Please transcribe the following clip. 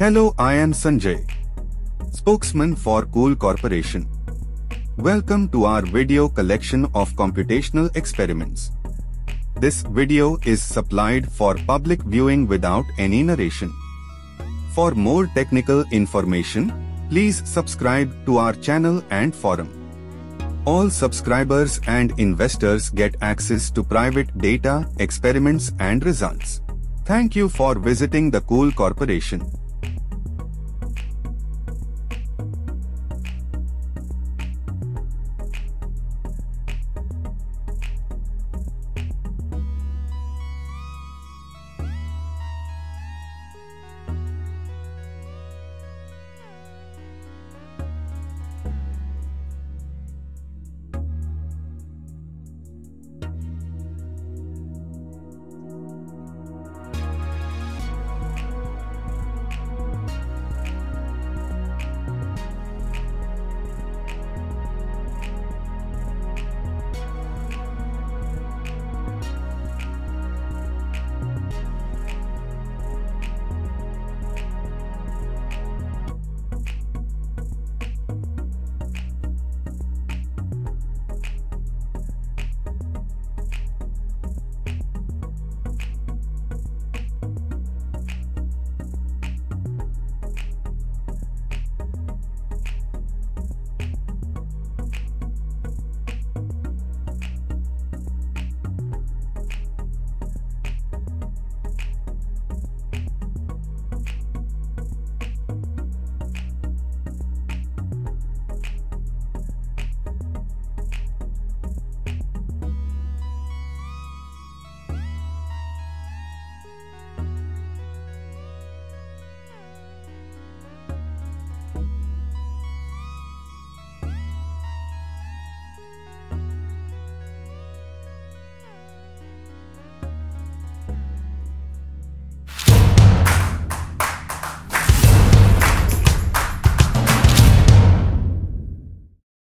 Hello, I am Sanjay, spokesman for Coul Corporation. Welcome to our video collection of computational experiments. This video is supplied for public viewing without any narration. For more technical information, please subscribe to our channel and forum. All subscribers and investors get access to private data, experiments and results. Thank you for visiting the Coul Corporation.